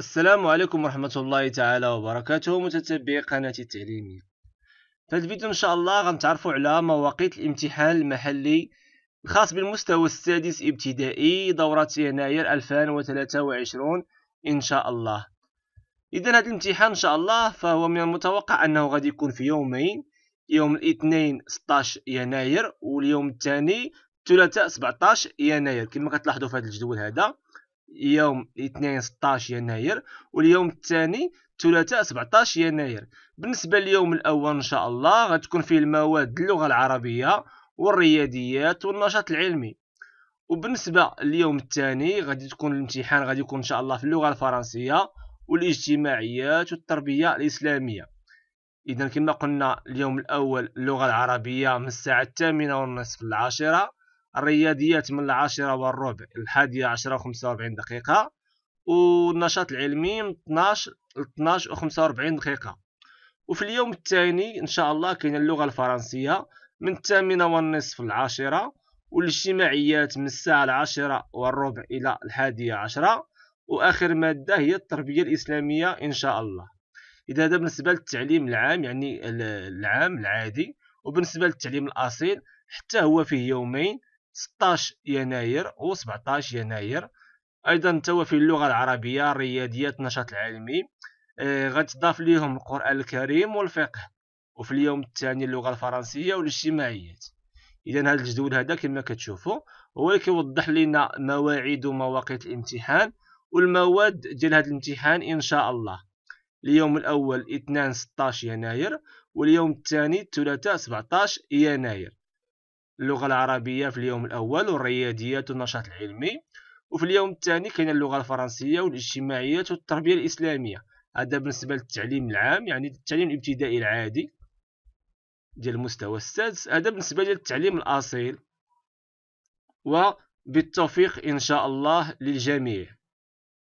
السلام عليكم ورحمة الله تعالى وبركاته متتبعي قناتي التعليمية في هذا الفيديو إن شاء الله غنتعرفوا على مواقيت الامتحان المحلي الخاص بالمستوى السادس ابتدائي دورة يناير 2023 إن شاء الله. إذا هذا الامتحان إن شاء الله فهو من المتوقع أنه غادي يكون في يومين يوم الاثنين 16 يناير واليوم الثاني ثلاثاء 17 يناير. كما كتلاحظوا في هذا الجدول هذا. يوم الاثنين 16 يناير واليوم الثاني ثلاثاء 17 يناير. بالنسبة لليوم الأول إن شاء الله غتكون فيه المواد اللغة العربية والرياضيات والنشاط العلمي. وبالنسبة لليوم الثاني غادي تكون الامتحان غادي يكون إن شاء الله في اللغة الفرنسية والاجتماعيات والتربية الإسلامية. اذا كما قلنا اليوم الأول اللغة العربية من الساعة الثامنة والنصف للعاشرة الرياضيات من العاشرة والربع الحادية عشرة وخمسة وأربعين دقيقة والنشاط العلمي من 12 ل 12 و 45 دقيقة. وفي اليوم الثاني إن شاء الله كاين اللغة الفرنسية من الثامنة والنصف العاشرة والاجتماعيات من الساعة العاشرة والربع إلى الحادية عشرة وآخر مادة هي التربية الإسلامية إن شاء الله. إذا هذا بالنسبة للتعليم العام يعني العام العادي وبالنسبة للتعليم الأصيل حتى هو فيه يومين 16 يناير و 17 يناير. أيضا توا في اللغة العربية الرياضيات النشاط العلمي. آه غتضاف ليهم القرآن الكريم والفقه. وفي اليوم الثاني اللغة الفرنسية والاجتماعيات. اذا هذا الجدول هذا كما كتشوفوا هو اللي كيوضح لنا مواعيد ومواقيت الامتحان. والمواد ديال هذا الامتحان إن شاء الله. اليوم الأول اثنان 16 يناير واليوم الثاني ثلاثاء 17 يناير. اللغة العربية في اليوم الأول والرياضيات والنشاط العلمي وفي اليوم الثاني كاين اللغة الفرنسية والاجتماعيات والتربية الإسلامية. هذا بالنسبة للتعليم العام يعني التعليم الإبتدائي العادي ديال المستوى السادس. هذا بالنسبة للتعليم الأصيل. وبالتوفيق إن شاء الله للجميع.